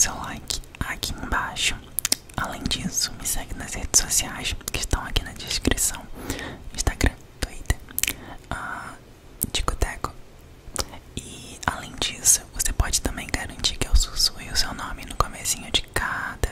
seu like aqui embaixo. Além disso, me segue nas redes sociais que estão aqui na descrição: Instagram, Twitter, uh, E além disso, você pode também garantir que eu sussurre o seu nome no comecinho de cada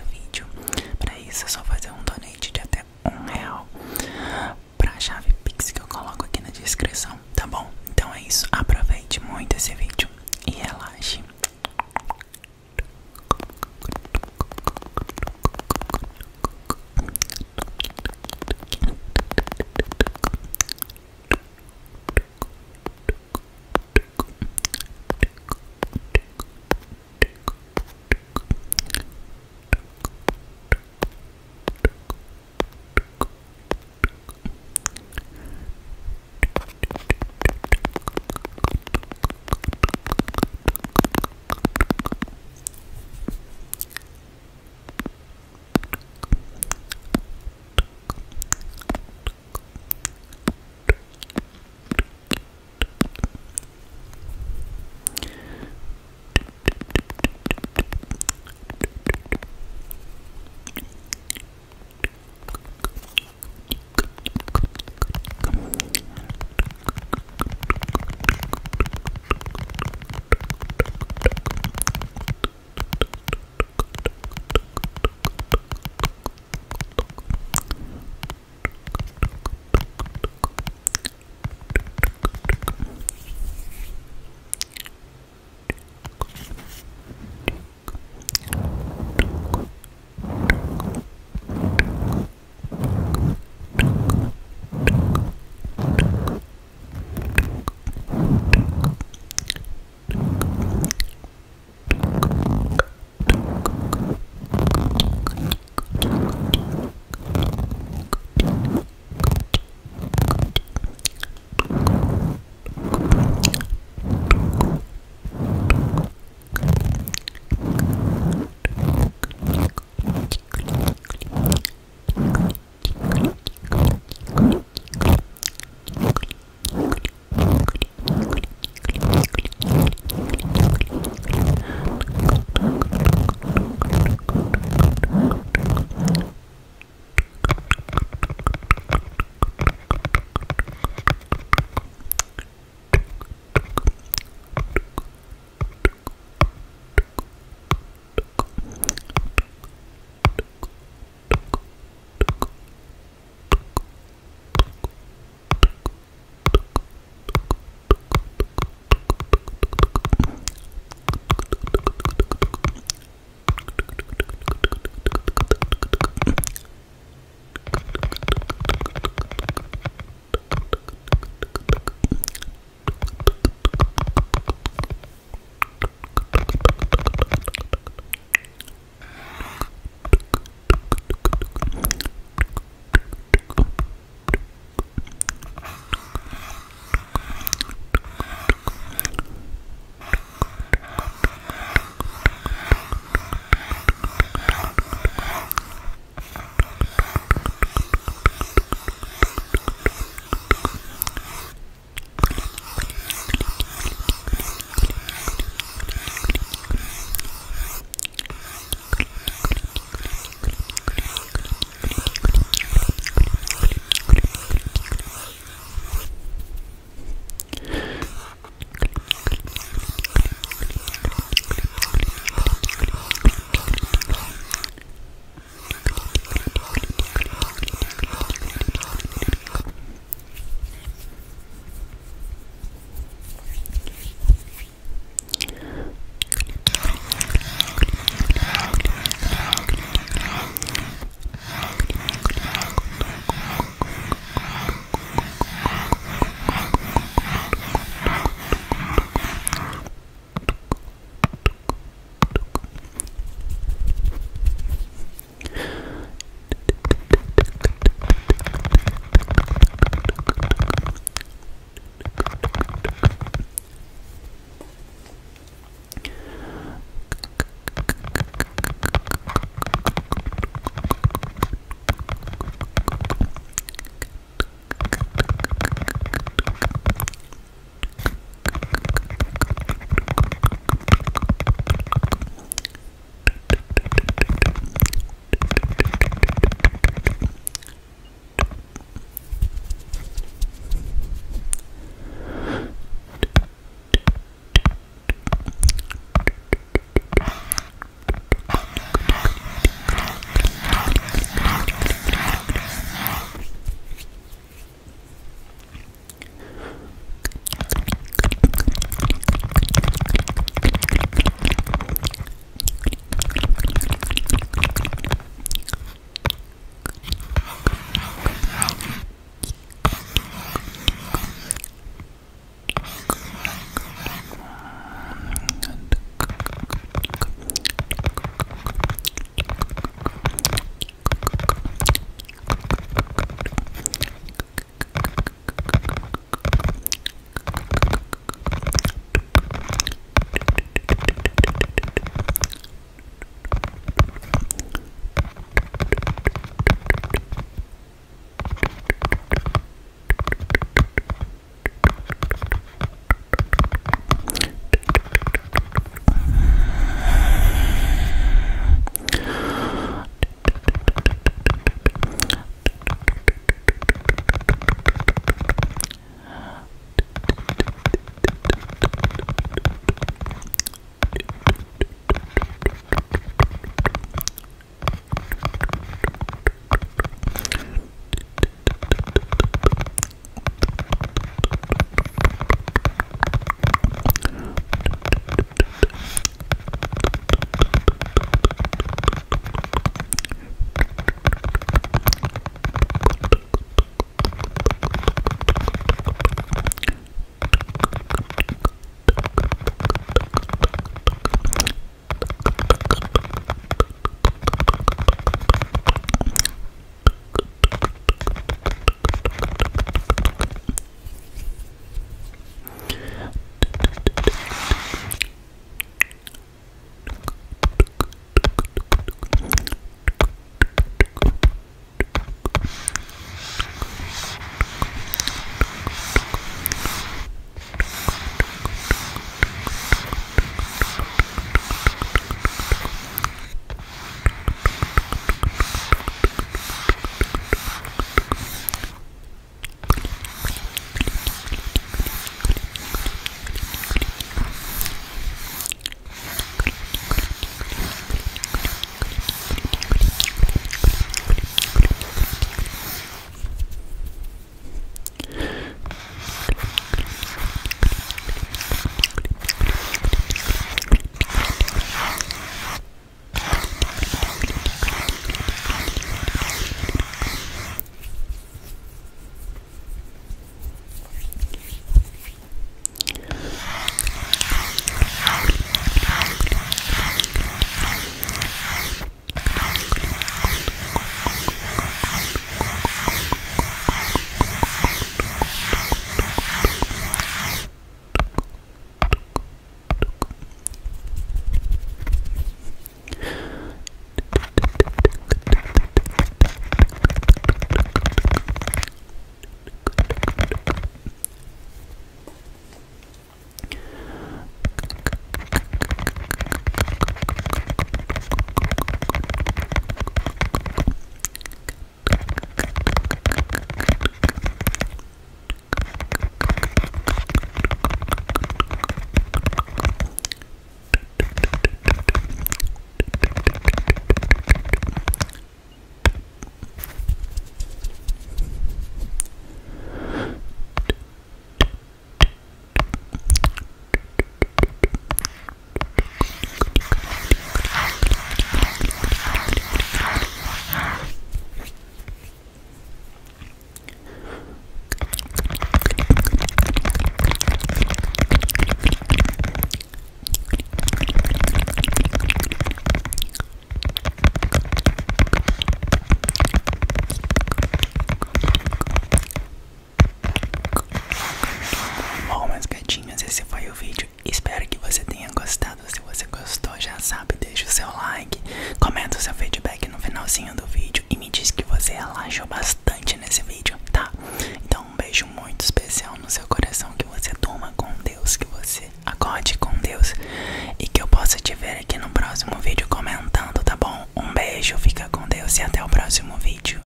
comecinho do vídeo.